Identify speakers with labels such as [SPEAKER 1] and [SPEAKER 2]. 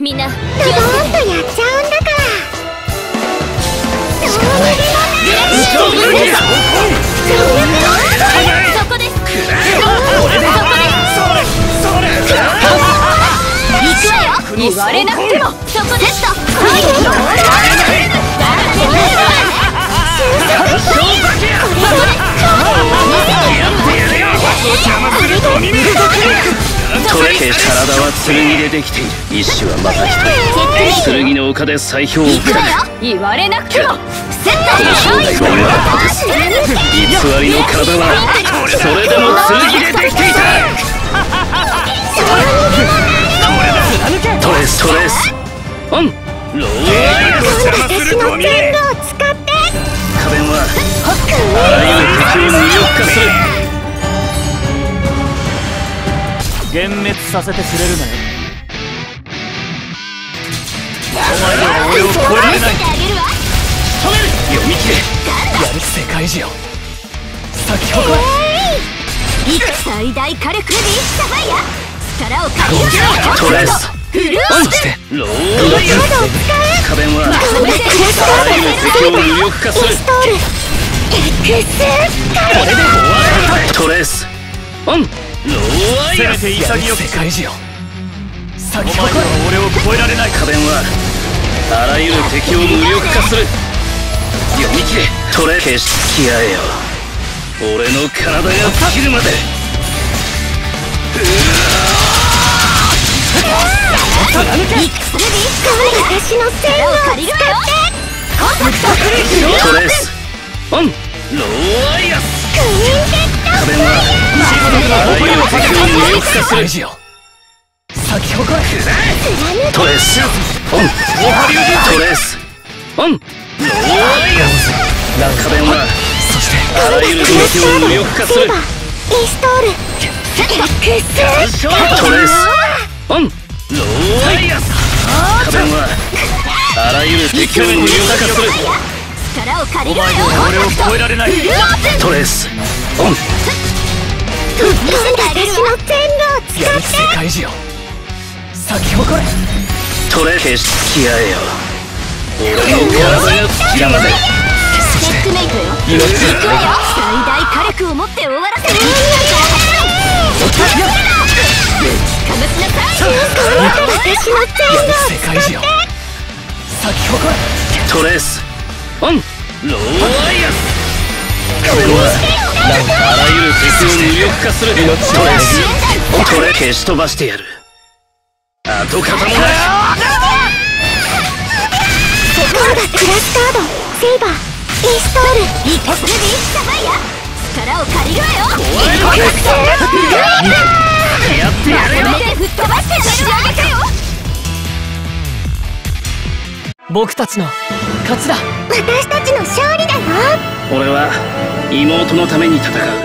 [SPEAKER 1] みんな
[SPEAKER 2] ドドーンとやっちゃうんだから
[SPEAKER 3] 仕方ない
[SPEAKER 1] そこですそこです行くわよ。言われなくてもそこです
[SPEAKER 4] トレケ体は剣でできている。意志はまた一人剣の丘で最強を
[SPEAKER 1] 言われなくても。
[SPEAKER 4] このは俺は偽りの体はそれでも剣でできていたトレストレス。オンロー
[SPEAKER 2] 私の全部を使って。
[SPEAKER 4] 家電はあらゆる敵を無力化する
[SPEAKER 3] 幻滅させてくれるなよ。お前らは俺を超えられない。
[SPEAKER 4] 読み切れ
[SPEAKER 3] やる世界中よ咲き誇れ
[SPEAKER 1] 陸最大火力ファイヤ力を借りよ
[SPEAKER 4] トレス。
[SPEAKER 1] フル
[SPEAKER 4] オンしてローライア家電はを無力化する。
[SPEAKER 2] ストール X
[SPEAKER 4] これで終われトレスオン
[SPEAKER 3] せめて潔く。世界中よ咲き誇れ俺を超えられない。
[SPEAKER 4] 家電はあらゆる敵を無力化する。読み切れ。トレ消し付き合えよ。俺の体が尽きるまで。
[SPEAKER 1] それでいい
[SPEAKER 2] 私の全
[SPEAKER 1] 力を
[SPEAKER 2] 部を
[SPEAKER 1] 借りるわよコンタクト
[SPEAKER 4] トレスオンローライアスはあらゆる敵を無力化す。る
[SPEAKER 3] 咲き誇れ
[SPEAKER 4] トレスオントレスオンローライアス家電は
[SPEAKER 3] そして
[SPEAKER 4] あらゆる敵を無力化する
[SPEAKER 2] ドイストール X
[SPEAKER 4] トレスオンローイアス家電はあらゆる敵を無力化する
[SPEAKER 1] 力を借
[SPEAKER 3] お
[SPEAKER 1] りるわよ
[SPEAKER 3] 前は俺を超えられない
[SPEAKER 1] フルオープン
[SPEAKER 4] トレスオン
[SPEAKER 2] 私の
[SPEAKER 1] わ
[SPEAKER 2] 全部を
[SPEAKER 3] やる世界中よ。咲き誇れ
[SPEAKER 4] トレ消し付き合えよ俺の体が尽きるまで
[SPEAKER 1] チェックメイトよ
[SPEAKER 3] 命
[SPEAKER 1] 行くわよ最大火力を持って終わらせる。かぶしなさい
[SPEAKER 2] 私の全
[SPEAKER 3] やる
[SPEAKER 2] 部を
[SPEAKER 3] 世界中よ咲き誇れ
[SPEAKER 4] トレスオン。ローライアスあらゆる敵を無力化するトレストレ消し飛ばしてやる。跡形もない
[SPEAKER 2] クラスカードセイバーイーストール。
[SPEAKER 1] いくそれでいいサファイア力を借りるわよ
[SPEAKER 4] やってやるよ
[SPEAKER 1] まとめて吹っ飛ばして差し上げてよ
[SPEAKER 3] 僕たちの勝ちだ
[SPEAKER 2] 私たちの勝利だよ
[SPEAKER 4] 俺は妹のために戦う。